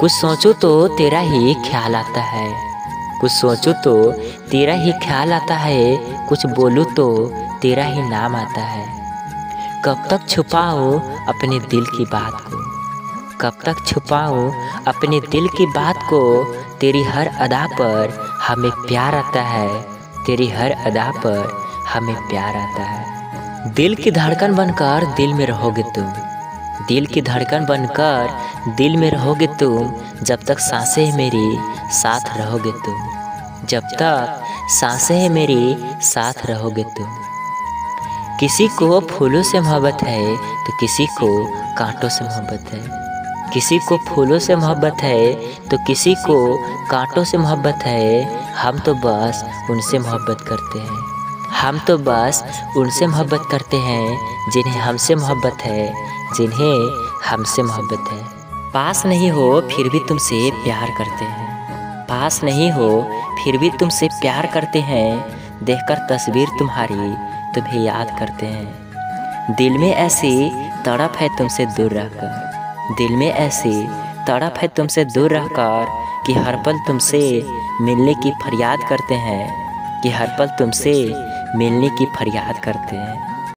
कुछ सोचो तो तेरा ही ख्याल आता है। कुछ सोचो तो तेरा ही ख्याल आता है। कुछ बोलो तो तेरा ही नाम आता है। कब तक छुपाओ अपने दिल की बात को? कब तक छुपाओ अपने दिल की बात को? तेरी हर अदा पर हमें प्यार आता है। तेरी हर अदा पर हमें प्यार आता है। दिल की धड़कन बनकर दिल में रहोगे तुम। दिल की धड़कन बनकर दिल में रहोगे तुम, जब तक साँसें मेरी साथ रहोगे तुम। जब तक साँसें मेरी साथ रहोगे तुम। किसी को फूलों से मोहब्बत है तो किसी को कांटों से मोहब्बत है। किसी को फूलों से मोहब्बत है तो किसी को कांटों से मोहब्बत है। हम तो बस उनसे मोहब्बत करते हैं। हम तो बस उनसे मोहब्बत करते हैं, जिन्हें हमसे मोहब्बत है, जिन्हें हमसे मोहब्बत है। पास नहीं हो, फिर भी तुमसे प्यार करते हैं। पास नहीं हो, फिर भी तुमसे प्यार करते हैं। देखकर तस्वीर तुम्हारी तुम्हें याद करते हैं। दिल में ऐसी तड़प है तुमसे दूर रहकर। दिल में ऐसी तड़प है तुमसे दूर रहकर कि हर पल तुमसे मिलने की फरियाद करते हैं, कि हर पल तुमसे मिलने की फरियाद करते हैं।